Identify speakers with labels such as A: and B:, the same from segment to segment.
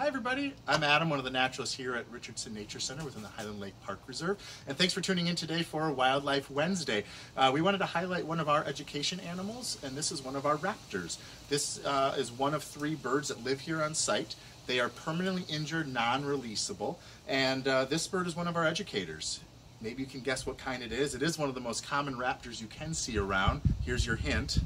A: Hi, everybody. I'm Adam, one of the naturalists here at Richardson Nature Center within the Hyland Lake Park Reserve. And thanks for tuning in today for Wildlife Wednesday. Uh, we wanted to highlight one of our education animals, and this is one of our raptors. This uh, is one of three birds that live here on site. They are permanently injured, non-releasable, and uh, this bird is one of our educators. Maybe you can guess what kind it is. It is one of the most common raptors you can see around. Here's your hint.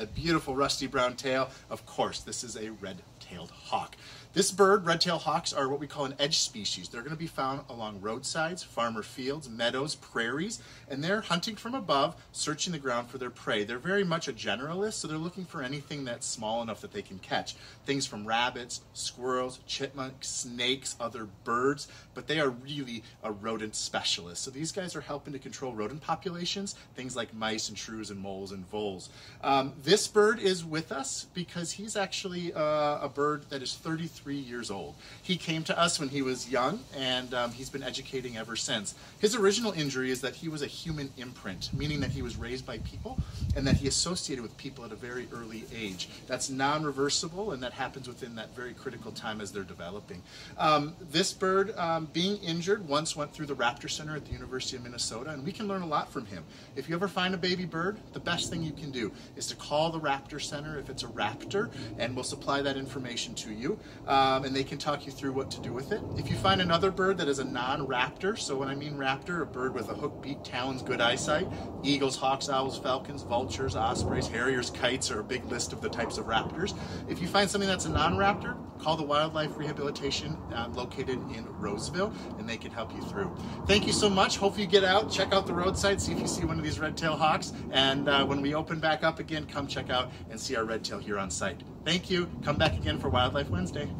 A: That beautiful rusty brown tail. Of course, this is a red red-tailed hawk. This bird, red-tailed hawks, are what we call an edge species. They're going to be found along roadsides, farmer fields, meadows, prairies, and they're hunting from above, searching the ground for their prey. They're very much a generalist, so they're looking for anything that's small enough that they can catch. Things from rabbits, squirrels, chipmunks, snakes, other birds, but they are really a rodent specialist. So these guys are helping to control rodent populations, things like mice and shrews and moles and voles. Um, this bird is with us because he's actually uh, a bird that is 33 years old. He came to us when he was young, and um, he's been educating ever since. His original injury is that he was a human imprint, meaning that he was raised by people and that he associated with people at a very early age. That's non-reversible, and that happens within that very critical time as they're developing. Um, this bird, um, being injured, once went through the Raptor Center at the University of Minnesota, and we can learn a lot from him. If you ever find a baby bird, the best thing you can do is to call the Raptor Center if it's a raptor, and we'll supply that information information to you, um, and they can talk you through what to do with it. If you find another bird that is a non-raptor, so when I mean raptor, a bird with a hook beak, talons, good eyesight, eagles, hawks, owls, falcons, vultures, ospreys, harriers, kites are a big list of the types of raptors. If you find something that's a non-raptor, call the Wildlife Rehabilitation uh, located in Roseville, and they can help you through. Thank you so much. Hopefully you get out, check out the roadside, see if you see one of these red-tailed hawks, and uh, when we open back up again, come check out and see our red tail here on site. Thank you. Come back again for Wildlife Wednesday.